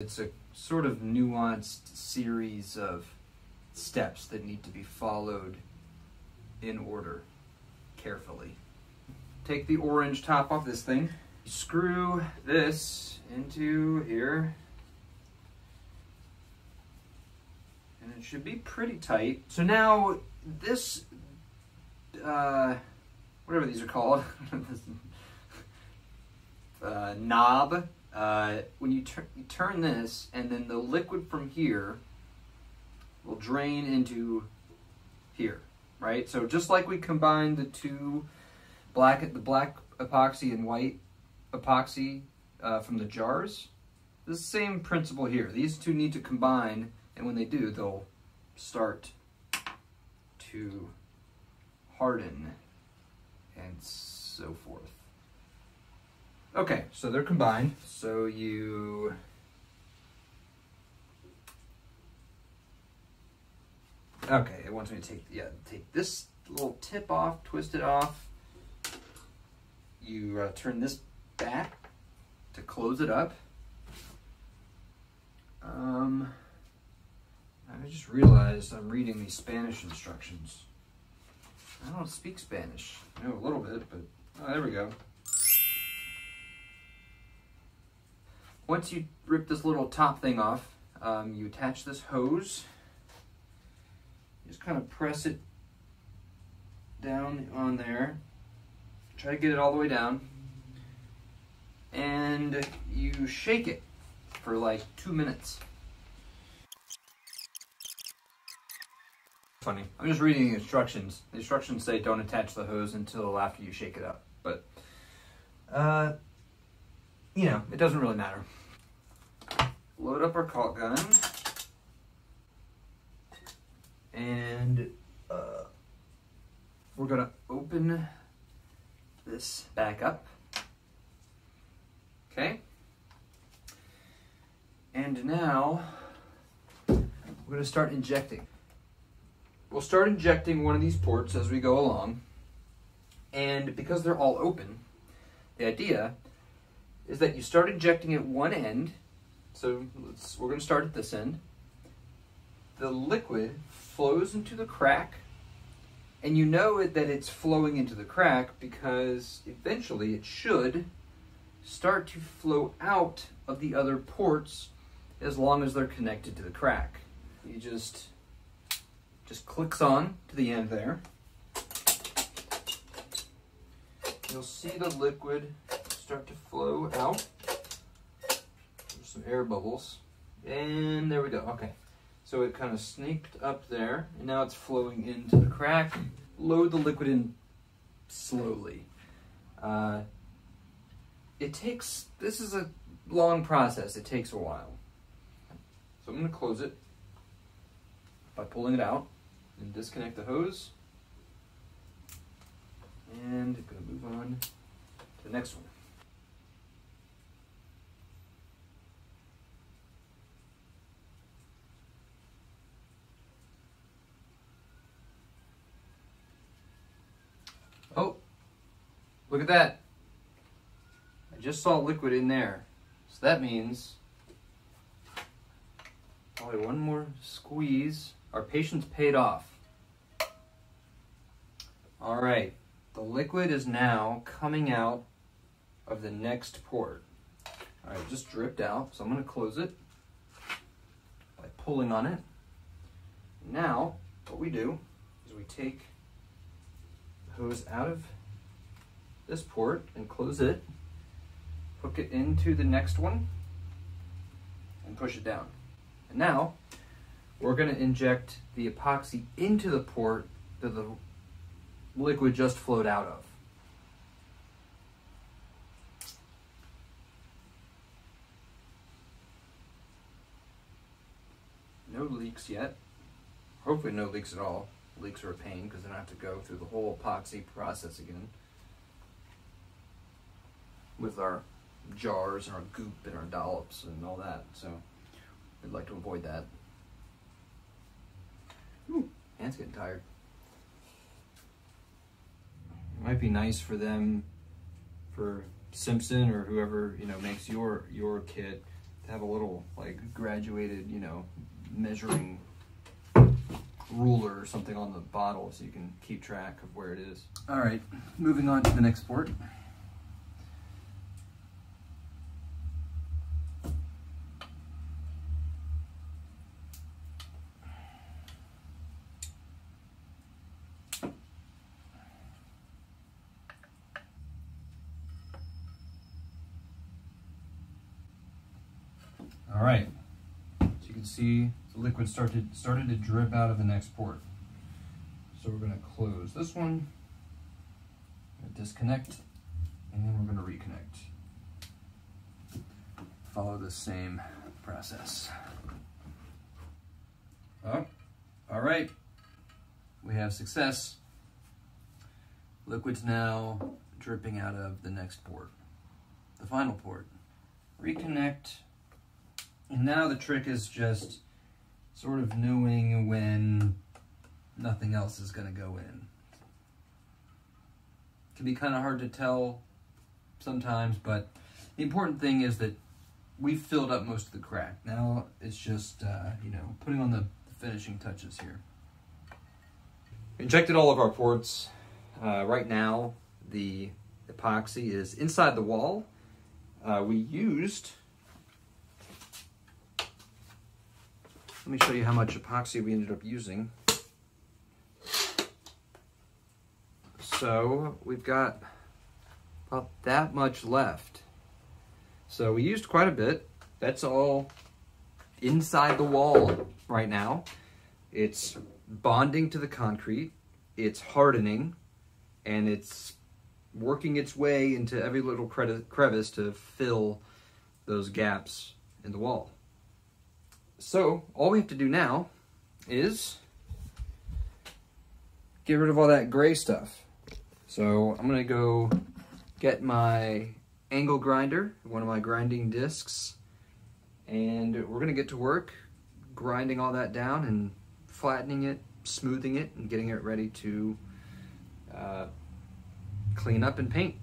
It's a sort of nuanced series of steps that need to be followed in order carefully. Take the orange top off this thing. Screw this into here. And it should be pretty tight. So now this, uh, whatever these are called, uh, knob, uh, when you, you turn this and then the liquid from here will drain into here, right? So just like we combined the two black, the black epoxy and white epoxy uh, from the jars, the same principle here. These two need to combine, and when they do, they'll start to harden and so forth. Okay, so they're combined. So you Okay, it wants me to take yeah, take this little tip off, twist it off. You uh, turn this back to close it up. Um, I just realized I'm reading these Spanish instructions. I don't speak Spanish. I know a little bit, but oh, there we go. Once you rip this little top thing off, um, you attach this hose. Just kind of press it down on there. Try to get it all the way down. And you shake it for like two minutes. Funny. I'm just reading the instructions. The instructions say don't attach the hose until after you shake it up. But, uh, you know, it doesn't really matter. Load up our caulk gun. And uh, we're gonna open this back up. Okay. And now we're gonna start injecting. We'll start injecting one of these ports as we go along. And because they're all open, the idea is that you start injecting at one end. So we're going to start at this end. The liquid flows into the crack, and you know it, that it's flowing into the crack because eventually it should start to flow out of the other ports as long as they're connected to the crack. You just just clicks on to the end there. You'll see the liquid start to flow out. Some air bubbles. And there we go. Okay. So it kind of snaked up there, and now it's flowing into the crack. Load the liquid in slowly. Uh, it takes, this is a long process. It takes a while. So I'm going to close it by pulling it out and disconnect the hose. And I'm to move on to the next one. Oh, look at that. I just saw liquid in there. So that means probably one more squeeze. Our patience paid off. All right, the liquid is now coming out of the next port. All right, just dripped out, so I'm gonna close it by pulling on it. Now, what we do is we take the hose out of this port and close it, hook it into the next one, and push it down. And now, we're going to inject the epoxy into the port that the liquid just flowed out of. No leaks yet. Hopefully no leaks at all. Leaks are a pain because then I have to go through the whole epoxy process again. With our jars and our goop and our dollops and all that. So we'd like to avoid that. Ooh, hand's getting tired. It might be nice for them, for Simpson or whoever you know makes your your kit, to have a little like graduated, you know, measuring ruler or something on the bottle so you can keep track of where it is. All right, moving on to the next port. All right, so you can see the liquid started, started to drip out of the next port. So we're gonna close this one, disconnect, and then we're gonna reconnect. Follow the same process. Oh, all right, we have success. Liquid's now dripping out of the next port, the final port. Reconnect, and now the trick is just sort of knowing when nothing else is going to go in. It can be kind of hard to tell sometimes, but the important thing is that we've filled up most of the crack. Now it's just, uh, you know, putting on the finishing touches here. Injected all of our ports. Uh, right now, the epoxy is inside the wall. Uh, we used Let me show you how much epoxy we ended up using. So we've got about that much left. So we used quite a bit. That's all inside the wall right now. It's bonding to the concrete, it's hardening, and it's working its way into every little crevice to fill those gaps in the wall. So all we have to do now is get rid of all that gray stuff. So I'm gonna go get my angle grinder, one of my grinding discs, and we're gonna get to work grinding all that down and flattening it, smoothing it, and getting it ready to uh, clean up and paint.